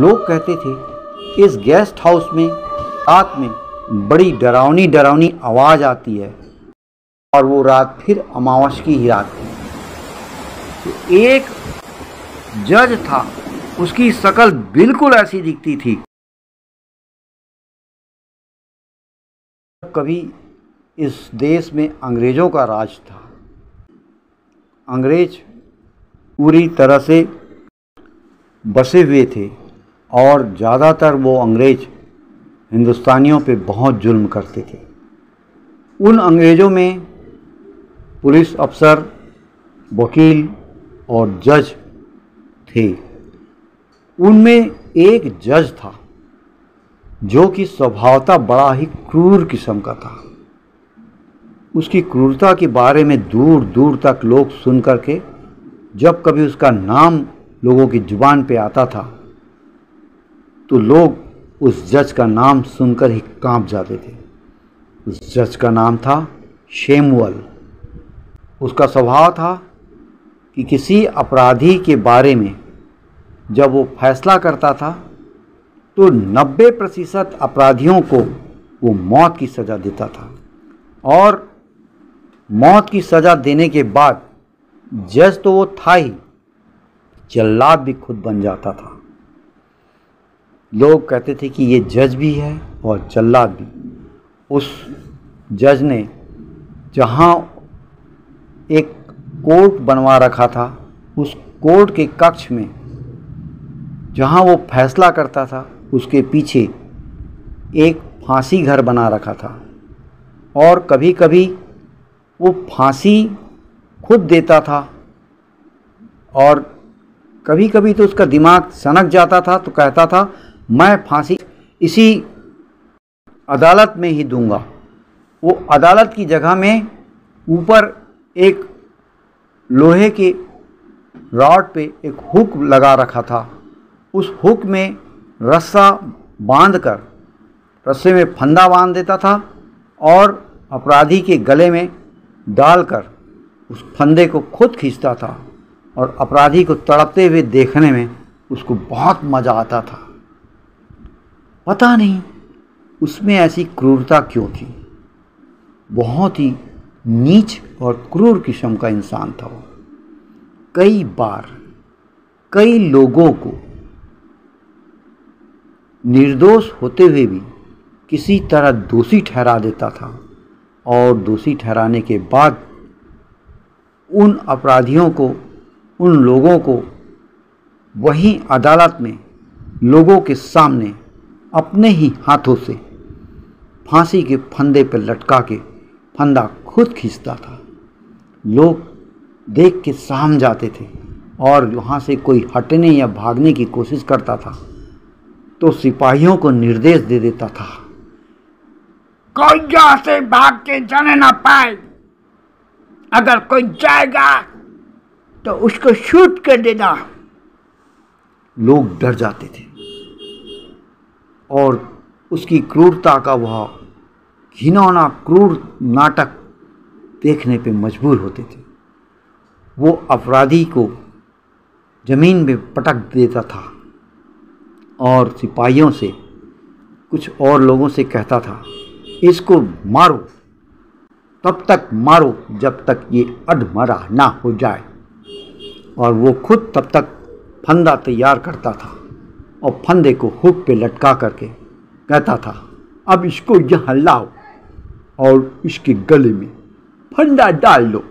लोग कहते थे, इस गेस्ट हाउस में रात में बड़ी डरावनी डरावनी आवाज़ आती है और वो रात फिर अमावस की ही रात थी। तो एक जज था, उसकी शकल बिल्कुल ऐसी दिखती थी। कभी इस देश में अंग्रेज़ों का राज था। अंग्रेज़ पूरी तरह से बसे हुए थे। और ज़्यादातर वो अंग्रेज़ हिंदुस्तानियों पे बहुत जुल्म करते थे। उन अंग्रेज़ों में पुलिस अफसर, वकील और जज थे। उनमें एक जज था, जो कि स्वभावता बड़ा ही क्रूर किस्म का था। उसकी क्रूरता के बारे में दूर दूर तक लोग सुन करके जब कभी उसका नाम लोगों की ज़ुबान पे आता था तो लोग उस जज का नाम सुनकर ही काँप जाते थे। उस जज का नाम था शेमुअल। उसका स्वभाव था कि किसी अपराधी के बारे में जब वो फैसला करता था तो 90 प्रतिशत अपराधियों को वो मौत की सज़ा देता था। और मौत की सज़ा देने के बाद जज तो वो था ही, जल्लाद भी खुद बन जाता था। लोग कहते थे कि ये जज भी है और जल्लाद भी। उस जज ने जहाँ एक कोर्ट बनवा रखा था, उस कोर्ट के कक्ष में जहाँ वो फैसला करता था, उसके पीछे एक फांसी घर बना रखा था। और कभी कभी वो फांसी खुद देता था और कभी कभी तो उसका दिमाग सनक जाता था तो कहता था मैं फांसी इसी अदालत में ही दूँगा। वो अदालत की जगह में ऊपर एक लोहे के रॉड पे एक हुक लगा रखा था। उस हुक में रस्सा बांधकर, रस्से में फंदा बाँध देता था और अपराधी के गले में डालकर उस फंदे को खुद खींचता था और अपराधी को तड़पते हुए देखने में उसको बहुत मज़ा आता था। पता नहीं उसमें ऐसी क्रूरता क्यों थी। बहुत ही नीच और क्रूर किस्म का इंसान था वो। कई बार, कई लोगों को निर्दोष होते हुए भी किसी तरह दोषी ठहरा देता था और दोषी ठहराने के बाद उन अपराधियों को, उन लोगों को, वहीं अदालत में लोगों के सामने अपने ही हाथों से फांसी के फंदे पर लटका के फंदा खुद खींचता था। लोग देख के साम जाते थे और वहाँ से कोई हटने या भागने की कोशिश करता था तो सिपाहियों को निर्देश दे देता था, कोई यहाँ से भाग के जाने ना पाए। अगर कोई जाएगा तो उसको शूट कर देना। लोग डर जाते थे। और उसकी क्रूरता का वह घिनौना क्रूर नाटक देखने पे मजबूर होते थे। वो अपराधी को ज़मीन में पटक देता था और सिपाहियों से, कुछ और लोगों से कहता था, इसको मारो, तब तक मारो जब तक ये अधमरा ना हो जाए। और वो खुद तब तक फंदा तैयार करता था। और फंदे को हुक पे लटका करके कहता था, अब इसको यहाँ लाओ और इसके गले में फंदा डाल लो।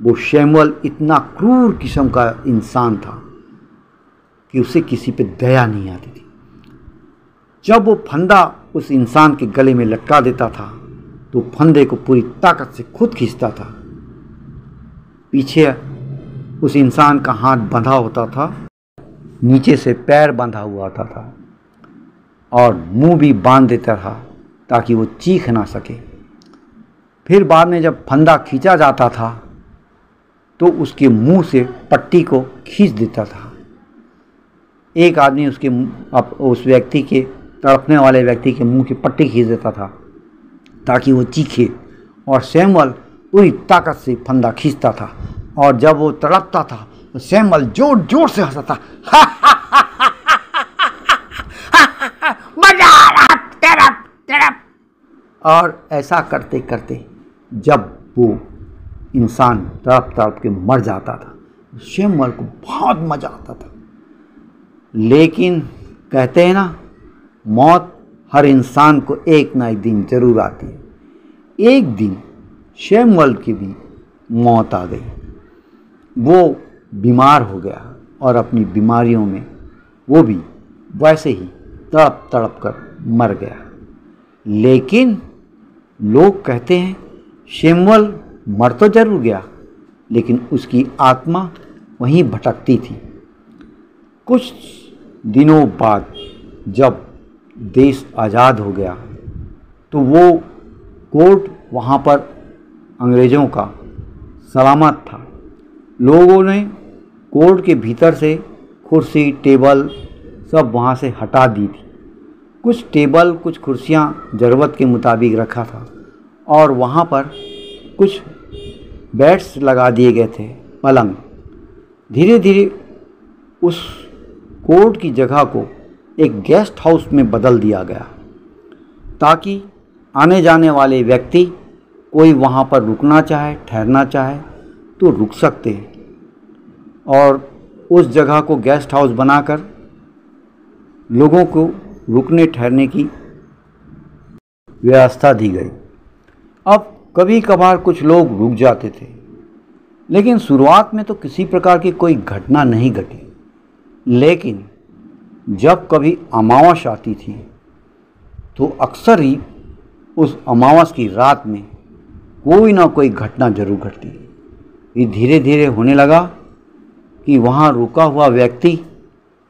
वो शैमुअल इतना क्रूर किस्म का इंसान था कि उसे किसी पे दया नहीं आती थी। जब वो फंदा उस इंसान के गले में लटका देता था तो फंदे को पूरी ताकत से खुद खींचता था। पीछे उस इंसान का हाथ बंधा होता था नीचे से पैर बंधा हुआ था, था। और मुँह भी बाँध देता था ताकि वो चीख ना सके। फिर बाद में जब फंदा खींचा जाता था तो उसके मुँह से पट्टी को खींच देता था। एक आदमी उसके अप, उस व्यक्ति के तड़पने वाले व्यक्ति के मुँह की पट्टी खींच देता था ताकि वो चीखे। और सैमुअल पूरी ताकत से फंदा खींचता था और जब वो तड़पता था सैमल ज़ोर ज़ोर से हंसा था और ऐसा करते करते जब वो इंसान तड़प तड़प के मर जाता था, सैमल को बहुत मज़ा आता था। लेकिन कहते हैं ना, मौत हर इंसान को एक ना एक दिन ज़रूर आती है। एक दिन सैमल की भी मौत आ गई। वो बीमार हो गया और अपनी बीमारियों में वो भी वैसे ही तड़प तड़प कर मर गया। लेकिन लोग कहते हैं, शेमवल मर तो ज़रूर गया, लेकिन उसकी आत्मा वहीं भटकती थी। कुछ दिनों बाद जब देश आज़ाद हो गया तो वो कोर्ट वहाँ पर अंग्रेज़ों का सलामत था। लोगों ने कोर्ट के भीतर से कुर्सी, टेबल सब वहाँ से हटा दी थी। कुछ टेबल, कुछ कुर्सियाँ ज़रूरत के मुताबिक रखा था और वहाँ पर कुछ बेड्स लगा दिए गए थे पलंग। धीरे धीरे उस कोर्ट की जगह को एक गेस्ट हाउस में बदल दिया गया ताकि आने जाने वाले व्यक्ति कोई वहाँ पर रुकना चाहे, ठहरना चाहे तो रुक सकते हैं। और उस जगह को गेस्ट हाउस बनाकर लोगों को रुकने ठहरने की व्यवस्था दी गई। अब कभी कभार कुछ लोग रुक जाते थे, लेकिन शुरुआत में तो किसी प्रकार की कोई घटना नहीं घटी। लेकिन जब कभी अमावस आती थी तो अक्सर ही उस अमावस की रात में कोई ना कोई घटना ज़रूर घटती। ये धीरे धीरे होने लगा कि वहाँ रुका हुआ व्यक्ति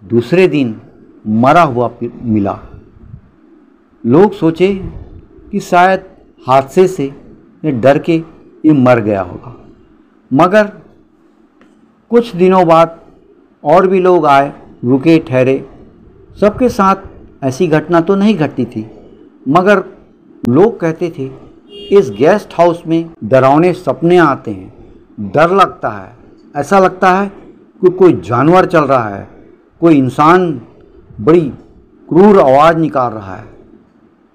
दूसरे दिन मरा हुआ मिला। लोग सोचे कि शायद हादसे से डर के ये मर गया होगा। मगर कुछ दिनों बाद और भी लोग आए, रुके, ठहरे। सबके साथ ऐसी घटना तो नहीं घटती थी, मगर लोग कहते थे, इस गेस्ट हाउस में डरावने सपने आते हैं। डर लगता है, ऐसा लगता है कि कोई जानवर चल रहा है, कोई इंसान बड़ी क्रूर आवाज़ निकाल रहा है।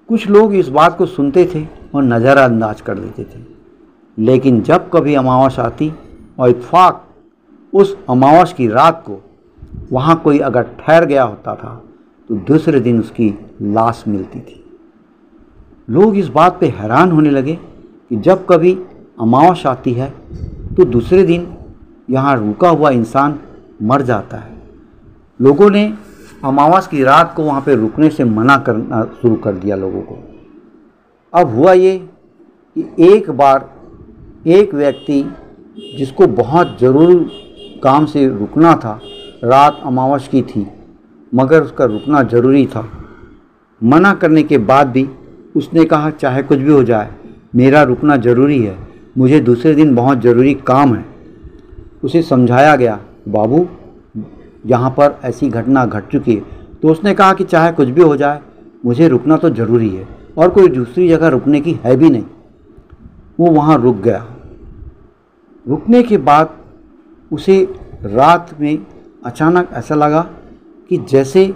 कुछ लोग इस बात को सुनते थे और नज़रअंदाज कर देते थे। लेकिन जब कभी अमावस आती और इतफाक उस अमावस की रात को वहाँ कोई अगर ठहर गया होता था तो दूसरे दिन उसकी लाश मिलती थी। लोग इस बात पे हैरान होने लगे कि जब कभी अमावस आती है तो दूसरे दिन यहाँ रुका हुआ इंसान मर जाता है। लोगों ने अमावस की रात को वहाँ पे रुकने से मना करना शुरू कर दिया लोगों को। अब हुआ ये कि एक बार एक व्यक्ति जिसको बहुत ज़रूरी काम से रुकना था, रात अमावस की थी, मगर उसका रुकना ज़रूरी था। मना करने के बाद भी उसने कहा, चाहे कुछ भी हो जाए, मेरा रुकना ज़रूरी है, मुझे दूसरे दिन बहुत ज़रूरी काम है। उसे समझाया गया, बाबू, यहाँ पर ऐसी घटना घट चुकी है। तो उसने कहा कि चाहे कुछ भी हो जाए, मुझे रुकना तो ज़रूरी है और कोई दूसरी जगह रुकने की है भी नहीं। वो वहाँ रुक गया। रुकने के बाद उसे रात में अचानक ऐसा लगा कि जैसे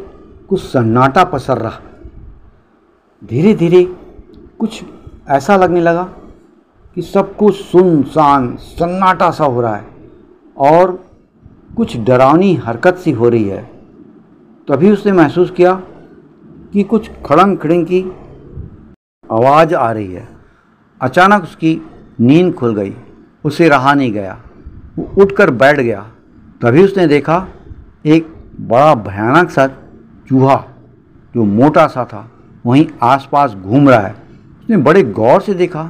कुछ सन्नाटा पसर रहा। धीरे धीरे कुछ ऐसा लगने लगा कि सब कुछ सुनसान, सन्नाटा सा हो रहा है। और कुछ डरावनी हरकत सी हो रही है। तभी उसने महसूस किया कि कुछ खड़ंग खड़ंग की आवाज़ आ रही है। अचानक उसकी नींद खुल गई, उसे रहा नहीं गया, वो उठकर बैठ गया। तभी उसने देखा एक बड़ा भयानक सा चूहा जो मोटा सा था, वहीं आसपास घूम रहा है। उसने बड़े गौर से देखा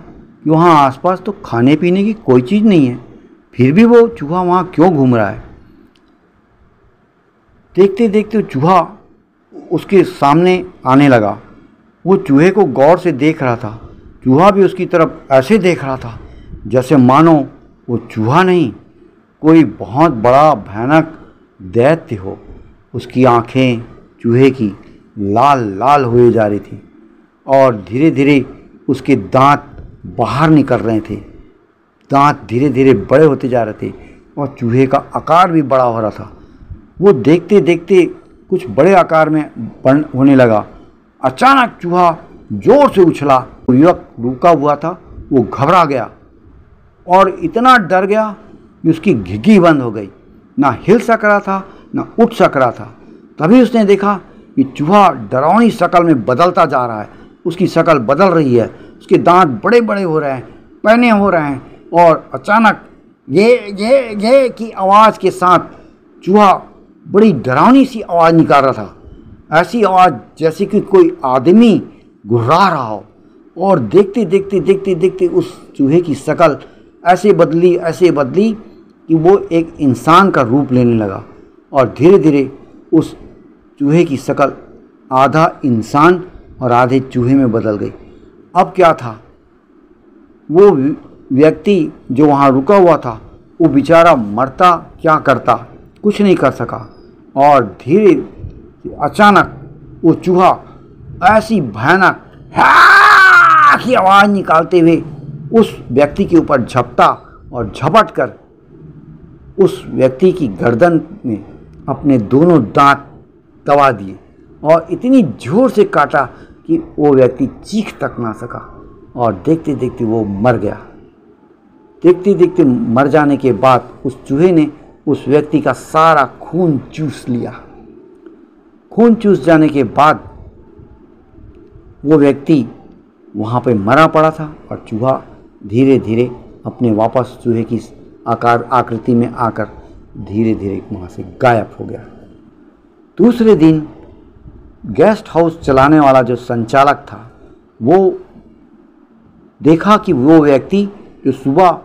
कि वहाँ आसपास तो खाने पीने की कोई चीज़ नहीं है। फिर भी वो चूहा वहाँ क्यों घूम रहा है? देखते देखते चूहा उसके सामने आने लगा। वो चूहे को गौर से देख रहा था। चूहा भी उसकी तरफ़ ऐसे देख रहा था, जैसे मानो वो चूहा नहीं, कोई बहुत बड़ा भयानक दैत्य हो। उसकी आँखें चूहे की लाल लाल हुए जा रही थी और धीरे धीरे उसके दांत बाहर निकल रहे थे। दांत धीरे धीरे बड़े होते जा रहे थे और चूहे का आकार भी बड़ा हो रहा था। वो देखते देखते कुछ बड़े आकार में बन होने लगा। अचानक चूहा ज़ोर से उछला। युवक रुका हुआ था, वो घबरा गया और इतना डर गया कि उसकी घिघी बंद हो गई। ना हिल सक रहा था, ना उठ सक रहा था। तभी उसने देखा कि चूहा डरावनी शक्ल में बदलता जा रहा है। उसकी शक्ल बदल रही है, उसके दांत बड़े बड़े हो रहे हैं पहने हो रहे हैं और अचानक ये ये ये की आवाज़ के साथ चूहा बड़ी डरावनी सी आवाज़ निकाल रहा था। ऐसी आवाज़ जैसे कि कोई आदमी घुर्रा रहा हो। और देखते देखते देखते देखते उस चूहे की शक्ल ऐसे बदली ऐसे बदली कि वो एक इंसान का रूप लेने लगा और धीरे धीरे उस चूहे की शक्ल आधा इंसान और आधे चूहे में बदल गई। अब क्या था? वो व्यक्ति जो वहाँ रुका हुआ था, वो बेचारा मरता क्या करता, कुछ नहीं कर सका। और धीरे अचानक वो चूहा ऐसी भयानक की आवाज़ निकालते हुए उस व्यक्ति के ऊपर झपटा और झपट कर उस व्यक्ति की गर्दन में अपने दोनों दांत दबा दिए और इतनी ज़ोर से काटा कि वो व्यक्ति चीख तक ना सका और देखते देखते वो मर गया। देखते देखते मर जाने के बाद उस चूहे ने उस व्यक्ति का सारा खून चूस लिया। खून चूस जाने के बाद वो व्यक्ति वहाँ पे मरा पड़ा था और चूहा धीरे धीरे अपने वापस चूहे की आकार, आकृति में आकर धीरे धीरे वहाँ से गायब हो गया। दूसरे दिन गेस्ट हाउस चलाने वाला जो संचालक था, वो देखा कि वो व्यक्ति जो सुबह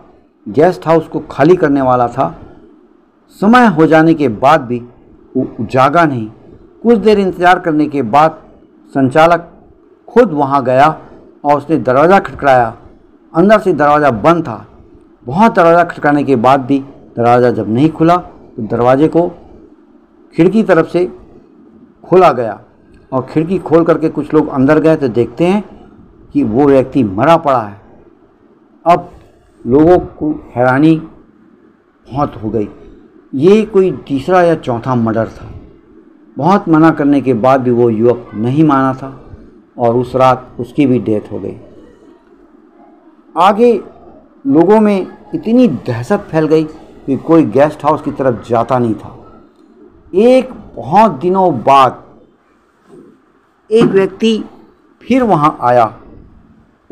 गेस्ट हाउस को खाली करने वाला था। समय हो जाने के बाद भी वो जागा नहीं। कुछ देर इंतज़ार करने के बाद संचालक खुद वहाँ गया और उसने दरवाज़ा खटखटाया। अंदर से दरवाज़ा बंद था। बहुत दरवाज़ा खटकाने के बाद भी दरवाज़ा जब नहीं खुला तो दरवाजे को खिड़की तरफ़ से खोला गया और खिड़की खोल करके कुछ लोग अंदर गए तो देखते हैं कि वो व्यक्ति मरा पड़ा है। अब लोगों को हैरानी बहुत हो गई। ये कोई तीसरा या चौथा मर्डर था। बहुत मना करने के बाद भी वो युवक नहीं माना था और उस रात उसकी भी डेथ हो गई। आगे लोगों में इतनी दहशत फैल गई कि कोई गेस्ट हाउस की तरफ़ जाता नहीं था। एक बहुत दिनों बाद एक व्यक्ति फिर वहाँ आया।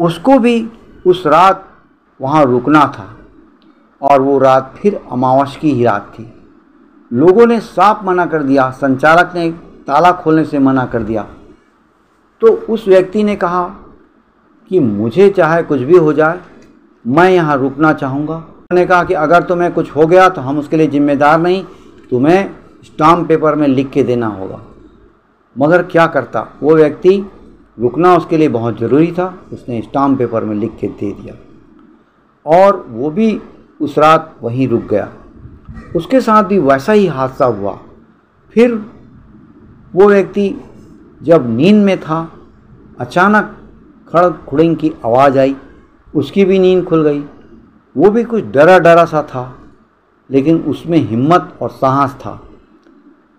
उसको भी उस रात वहाँ रुकना था और वो रात फिर अमावस की ही रात थी। लोगों ने साफ़ मना कर दिया, संचालक ने ताला खोलने से मना कर दिया। तो उस व्यक्ति ने कहा कि मुझे चाहे कुछ भी हो जाए, मैं यहाँ रुकना चाहूँगा। उन्होंने कहा कि अगर तुम्हें कुछ हो गया तो हम उसके लिए जिम्मेदार नहीं, तुम्हें स्टाम्प पेपर में लिख के देना होगा। मगर क्या करता? वो व्यक्ति रुकना उसके लिए बहुत ज़रूरी था, उसने स्टाम्प पेपर में लिख के दे दिया। और वो भी उस रात वहीं रुक गया। उसके साथ भी वैसा ही हादसा हुआ। फिर वो व्यक्ति जब नींद में था, अचानक खड़ खुड़िंग की आवाज़ आई, उसकी भी नींद खुल गई। वो भी कुछ डरा डरा सा था, लेकिन उसमें हिम्मत और साहस था।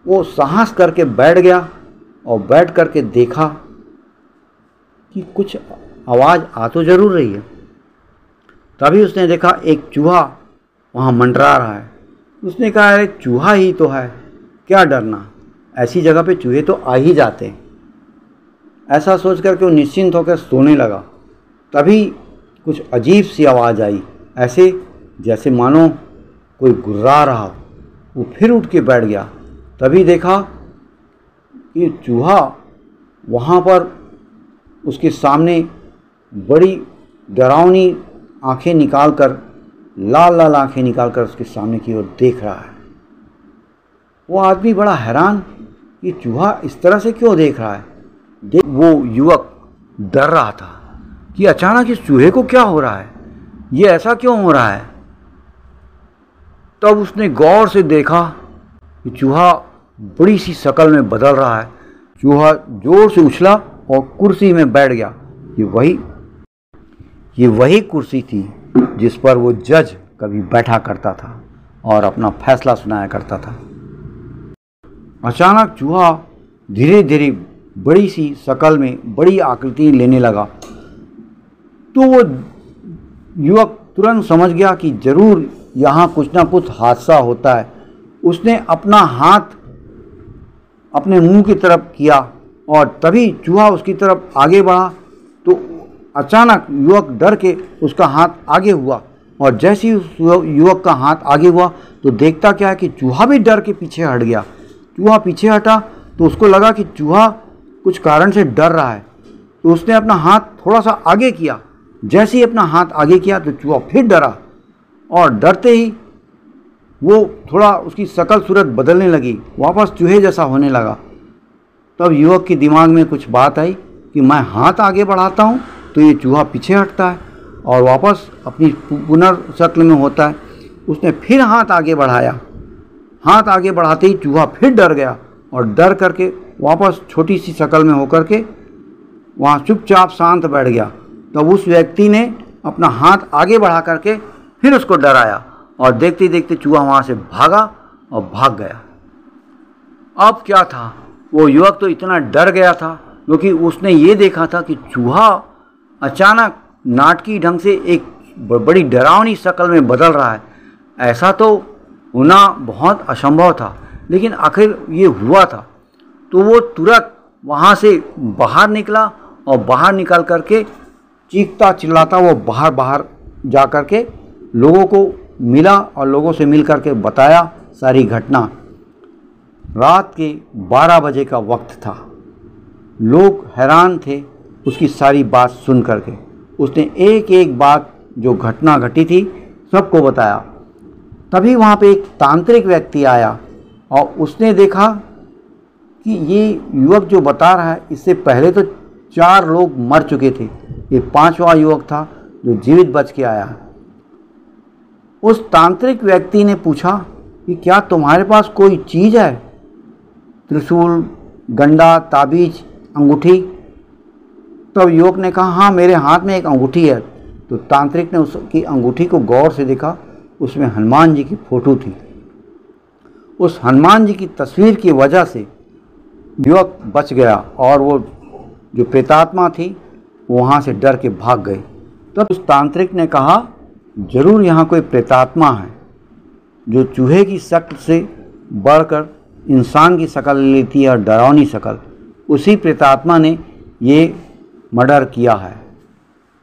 वो साहस करके बैठ गया और बैठ करके देखा कि कुछ आवाज़ आ तो ज़रूर रही है। तभी उसने देखा एक चूहा वहाँ मंडरा रहा है। उसने कहा, अरे, चूहा ही तो है। क्या डरना? ऐसी जगह पे चूहे तो आ ही जाते हैं। ऐसा सोच कर के वो निश्चिंत होकर सोने लगा। तभी कुछ अजीब सी आवाज़ आई, ऐसे जैसे मानो कोई गुर्रा रहा वो फिर उठ के बैठ गया। तभी देखा कि चूहा वहाँ पर उसके सामने बड़ी डरावनी आँखें निकाल कर लाल लाल आँखें निकाल कर उसके सामने की ओर देख रहा है। वो आदमी बड़ा हैरान कि चूहा इस तरह से क्यों देख रहा है? देख, वो युवक डर रहा था कि अचानक इस चूहे को क्या हो रहा है? ये ऐसा क्यों हो रहा है? तब उसने गौर से देखा कि चूहा बड़ी सी शक्ल में बदल रहा है। चूहा ज़ोर से उछला और कुर्सी में बैठ गया। ये वही ये वही कुर्सी थी जिस पर वो जज कभी बैठा करता था और अपना फैसला सुनाया करता था। अचानक चूहा धीरे धीरे बड़ी सी शकल में बड़ी आकृति लेने लगा। तो वो युवक तुरंत समझ गया कि ज़रूर यहाँ कुछ ना कुछ हादसा होता है। उसने अपना हाथ अपने मुँह की तरफ़ किया और तभी चूहा उसकी तरफ़ आगे बढ़ा अचानक युवक डर के उसका हाथ आगे हुआ और जैसे ही युवक का हाथ आगे हुआ तो देखता क्या है कि चूहा भी डर के पीछे हट गया। चूहा पीछे हटा तो उसको लगा कि चूहा कुछ कारण से डर रहा है। तो उसने अपना हाथ थोड़ा सा आगे किया। जैसे ही अपना हाथ आगे किया तो चूहा फिर डरा और डरते ही वो थोड़ा उसकी शकल सूरत बदलने लगी। वापस चूहे जैसा होने लगा। तब युवक के दिमाग में कुछ बात आई कि मैं हाथ आगे बढ़ाता हूँ तो ये चूहा पीछे हटता है और वापस अपनी पुनर्शक्ल में होता है। उसने फिर हाथ आगे बढ़ाया। हाथ आगे बढ़ाते ही चूहा फिर डर गया और डर करके वापस छोटी सी शक्ल में होकर के वहाँ चुपचाप शांत बैठ गया। तब उस व्यक्ति ने अपना हाथ आगे बढ़ा करके फिर उसको डराया और देखते देखते चूहा वहाँ से भागा और भाग गया। अब क्या था? वो युवक तो इतना डर गया था, क्योंकि उसने ये देखा था कि चूहा अचानक नाटकी ढंग से एक बड़ी डरावनी शक्ल में बदल रहा है। ऐसा तो होना बहुत असंभव था, लेकिन आखिर ये हुआ था। तो वो तुरंत वहाँ से बाहर निकला और बाहर निकल करके चीखता चिल्लाता वो बाहर बाहर जा कर के लोगों को मिला और लोगों से मिल कर के बताया सारी घटना। रात के 12 बजे का वक्त था। लोग हैरान थे उसकी सारी बात सुन करके। उसने एक एक बात जो घटना घटी थी, सबको बताया। तभी वहाँ पे एक तांत्रिक व्यक्ति आया और उसने देखा कि ये युवक जो बता रहा है, इससे पहले तो चार लोग मर चुके थे। ये पांचवा युवक था जो जीवित बच के आया उस तांत्रिक व्यक्ति ने पूछा कि क्या तुम्हारे पास कोई चीज़ है? त्रिशूल, गंडा, ताबीज, अंगूठी तब युवक ने कहा हाँ मेरे हाथ में एक अंगूठी है। तो तांत्रिक ने उसकी अंगूठी को गौर से देखा, उसमें हनुमान जी की फ़ोटो थी। उस हनुमान जी की तस्वीर की वजह से युवक बच गया और वो जो प्रेतात्मा थी वहाँ से डर के भाग गए तब उस तांत्रिक ने कहा, ज़रूर यहाँ कोई प्रेतात्मा है, जो चूहे की शक्ल से बढ़कर इंसान की शक्ल लेती है और डरावनी शक्ल। उसी प्रेतात्मा ने ये मर्डर किया है।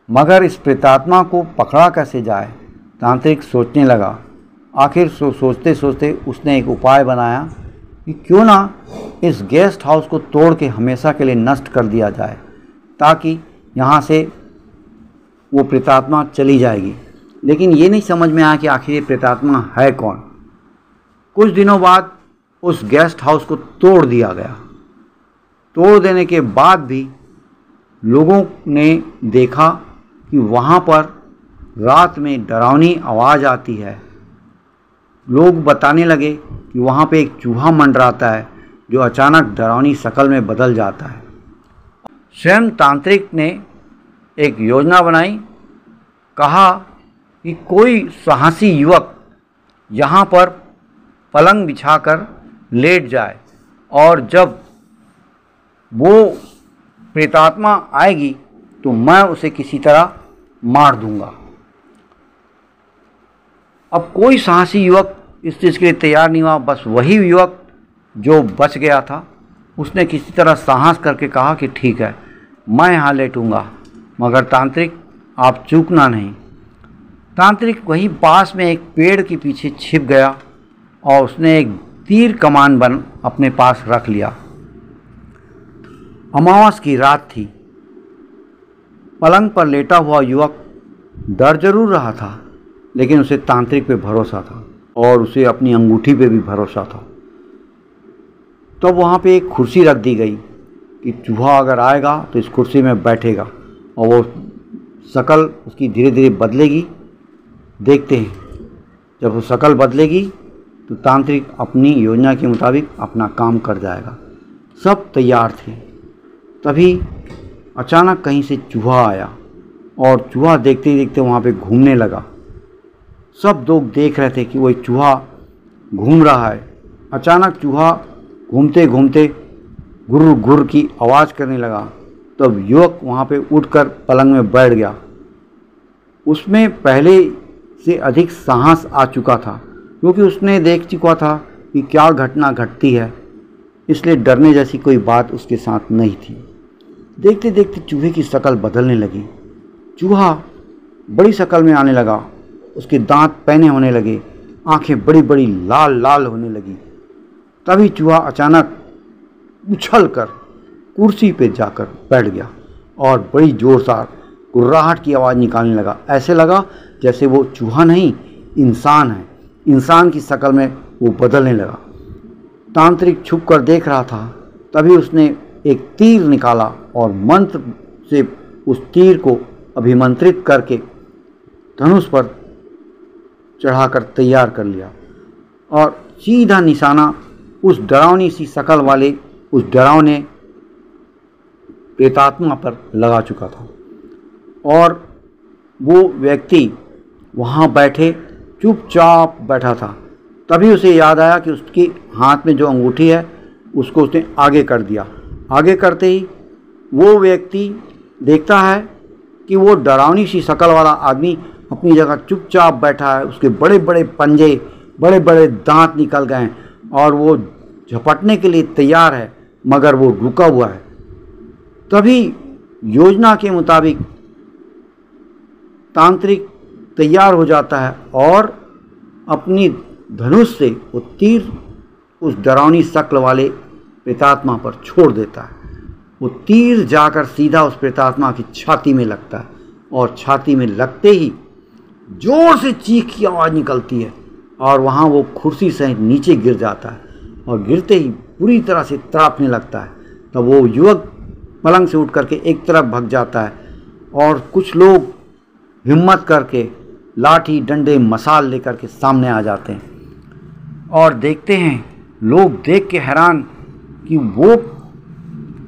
मगर इस प्रेतात्मा को पकड़ा कैसे जाए? तांत्रिक सोचने लगा। आखिर सो सोचते सोचते उसने एक उपाय बनाया कि क्यों ना इस गेस्ट हाउस को तोड़ के हमेशा के लिए नष्ट कर दिया जाए, ताकि यहाँ से वो प्रेतात्मा चली जाएगी। लेकिन ये नहीं समझ में आया कि आखिर ये प्रेतात्मा है कौन। कुछ दिनों बाद उस गेस्ट हाउस को तोड़ दिया गया। तोड़ देने के बाद भी लोगों ने देखा कि वहाँ पर रात में डरावनी आवाज़ आती है। लोग बताने लगे कि वहाँ पे एक चूहा मंडराता है, जो अचानक डरावनी शक्ल में बदल जाता है। स्वयं तांत्रिक ने एक योजना बनाई, कहा कि कोई साहसी युवक यहाँ पर पलंग बिछाकर लेट जाए और जब वो प्रेतात्मा आएगी तो मैं उसे किसी तरह मार दूँगा। अब कोई साहसी युवक इस चीज़ के लिए तैयार नहीं हुआ, बस वही युवक जो बच गया था, उसने किसी तरह साहस करके कहा कि ठीक है, मैं यहाँ लेटूँगा, मगर तांत्रिक, आप चूकना नहीं। तांत्रिक वही पास में एक पेड़ के पीछे छिप गया और उसने एक तीर कमान बन अपने पास रख लिया। अमावस की रात थी। पलंग पर लेटा हुआ युवक डर ज़रूर रहा था, लेकिन उसे तांत्रिक पे भरोसा था और उसे अपनी अंगूठी पे भी भरोसा था। तो वहाँ पे एक कुर्सी रख दी गई कि चूहा अगर आएगा तो इस कुर्सी में बैठेगा और वो शकल उसकी धीरे धीरे बदलेगी। देखते हैं। जब वो शकल बदलेगी तो तांत्रिक अपनी योजना के मुताबिक अपना काम कर जाएगा। सब तैयार थे। तभी अचानक कहीं से चूहा आया और चूहा देखते देखते वहाँ पे घूमने लगा। सब लोग देख रहे थे कि वो चूहा घूम रहा है। अचानक चूहा घूमते घूमते गुर गुर की आवाज़ करने लगा। तब युवक वहाँ पे उठकर पलंग में बैठ गया। उसमें पहले से अधिक साहस आ चुका था, क्योंकि उसने देख चुका था कि क्या घटना घटती है। इसलिए डरने जैसी कोई बात उसके साथ नहीं थी। देखते देखते चूहे की शक्ल बदलने लगी। चूहा बड़ी शक्ल में आने लगा। उसके दांत पहने होने लगे। आँखें बड़ी बड़ी लाल लाल होने लगी। तभी चूहा अचानक उछल कर कुर्सी पर जाकर बैठ गया और बड़ी ज़ोरदार गुर्राहट की आवाज़ निकालने लगा। ऐसे लगा जैसे वो चूहा नहीं, इंसान है। इंसान की शक्ल में वो बदलने लगा। तांत्रिक छुप कर देख रहा था। तभी उसने एक तीर निकाला और मंत्र से उस तीर को अभिमंत्रित करके धनुष पर चढ़ाकर तैयार कर लिया। और सीधा निशाना उस डरावनी सी शकल वाले, उस डरावने प्रेतात्मा पर लगा चुका था। और वो व्यक्ति वहाँ बैठे, चुपचाप बैठा था। तभी उसे याद आया कि उसके हाथ में जो अंगूठी है, उसको उसने आगे कर दिया। आगे करते ही वो व्यक्ति देखता है कि वो डरावनी सी शक्ल वाला आदमी अपनी जगह चुपचाप बैठा है, उसके बड़े बड़े पंजे बड़े बड़े दांत निकल गए हैं और वो झपटने के लिए तैयार है, मगर वो रुका हुआ है। तभी योजना के मुताबिक तांत्रिक तैयार हो जाता है और अपनी धनुष से वो तीर उस डरावनी शक्ल वाले प्रेतात्मा पर छोड़ देता है। वो तीर जाकर सीधा उस प्रेतात्मा की छाती में लगता है और छाती में लगते ही ज़ोर से चीख की आवाज़ निकलती है और वहाँ वो कुर्सी से नीचे गिर जाता है और गिरते ही पूरी तरह से तड़पने लगता है। तब तो वो युवक पलंग से उठ करके एक तरफ़ भग जाता है और कुछ लोग हिम्मत करके लाठी डंडे मसाल लेकर के सामने आ जाते हैं और देखते हैं, लोग देख के हैरान कि वो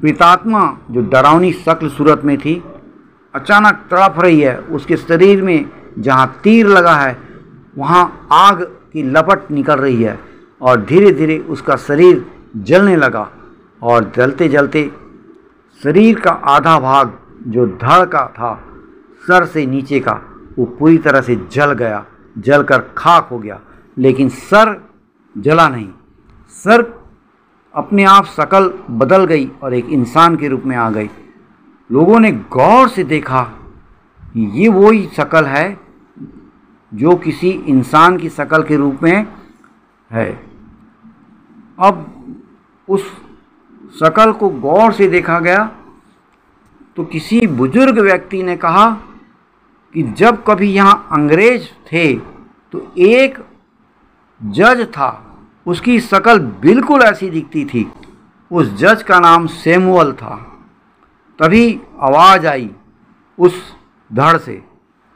प्रेतात्मा जो डरावनी शक्ल सूरत में थी, अचानक तड़प रही है। उसके शरीर में जहाँ तीर लगा है, वहाँ आग की लपट निकल रही है और धीरे धीरे उसका शरीर जलने लगा और जलते जलते शरीर का आधा भाग जो धड़ का था, सर से नीचे का, वो पूरी तरह से जल गया, जलकर खाक हो गया। लेकिन सर जला नहीं। सर अपने आप शकल बदल गई और एक इंसान के रूप में आ गई। लोगों ने गौर से देखा कि ये वही शकल है जो किसी इंसान की शकल के रूप में है। अब उस शकल को गौर से देखा गया तो किसी बुज़ुर्ग व्यक्ति ने कहा कि जब कभी यहाँ अंग्रेज़ थे तो एक जज था। उसकी शक्ल बिल्कुल ऐसी दिखती थी। उस जज का नाम सेमुअल था। तभी आवाज़ आई उस धड़ से।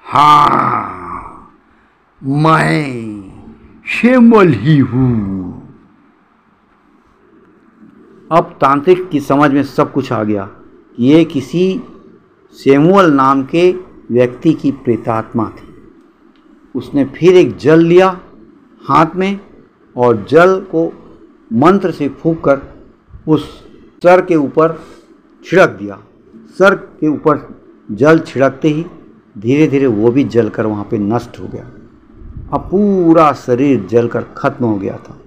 हाँ मैं शेमुअल ही हूँ। अब तांत्रिक की समझ में सब कुछ आ गया ये किसी सेमुअल नाम के व्यक्ति की प्रेतात्मा थी। उसने फिर एक जल लिया हाथ में और जल को मंत्र से फूक कर उस सर के ऊपर छिड़क दिया। सर के ऊपर जल छिड़कते ही धीरे धीरे वो भी जलकर वहाँ पे नष्ट हो गया। अब पूरा शरीर जलकर खत्म हो गया था।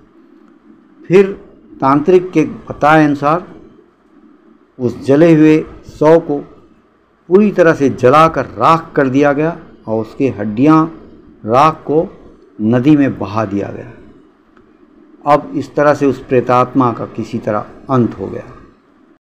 फिर तांत्रिक के बताए अनुसार उस जले हुए सौ को पूरी तरह से जलाकर राख कर दिया गया और उसकी हड्डियाँ राख को नदी में बहा दिया गया। अब इस तरह से उस प्रेतात्मा का किसी तरह अंत हो गया।